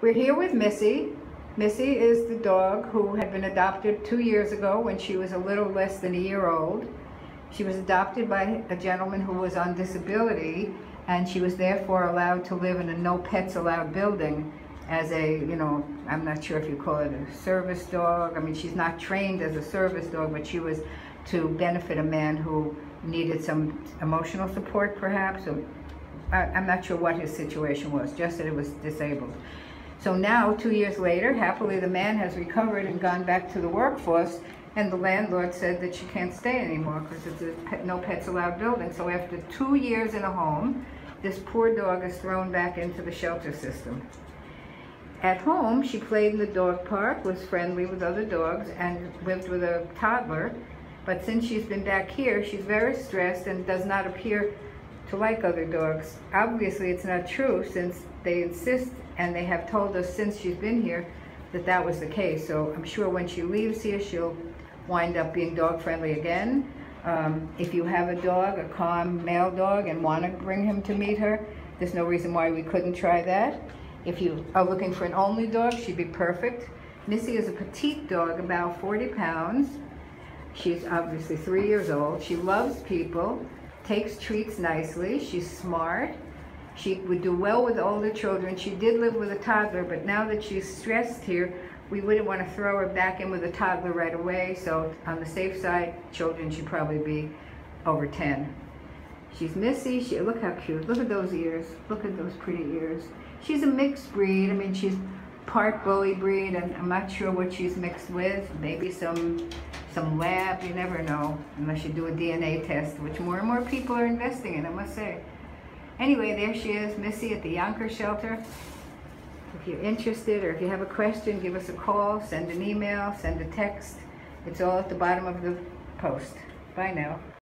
We're here with Missy. Missy is the dog who had been adopted two years ago when she was a little less than a year old. She was adopted by a gentleman who was on disability and she was therefore allowed to live in a no pets allowed building as a, you know, I'm not sure if you call it a service dog. I mean, she's not trained as a service dog, but she was to benefit a man who needed some emotional support perhaps. Or, I, I'm not sure what his situation was, just that it was disabled. So now, two years later, happily the man has recovered and gone back to the workforce, and the landlord said that she can't stay anymore because it's a pet, no pets allowed building. So after two years in a home, this poor dog is thrown back into the shelter system. At home, she played in the dog park, was friendly with other dogs, and lived with a toddler. But since she's been back here, she's very stressed and does not appear to like other dogs. Obviously, it's not true since they insist and they have told us since she's been here that that was the case. So I'm sure when she leaves here, she'll wind up being dog friendly again. Um, if you have a dog, a calm male dog, and want to bring him to meet her, there's no reason why we couldn't try that. If you are looking for an only dog, she'd be perfect. Missy is a petite dog, about 40 pounds. She's obviously three years old. She loves people, takes treats nicely. She's smart. She would do well with older children. She did live with a toddler, but now that she's stressed here, we wouldn't want to throw her back in with a toddler right away. So on the safe side, children should probably be over 10. She's Missy. She, look how cute. Look at those ears. Look at those pretty ears. She's a mixed breed. I mean, she's part bully breed, and I'm not sure what she's mixed with. Maybe some some lab. You never know unless you do a DNA test, which more and more people are investing in, I must say. Anyway, there she is, Missy at the Yonkers shelter. If you're interested or if you have a question, give us a call, send an email, send a text. It's all at the bottom of the post. Bye now.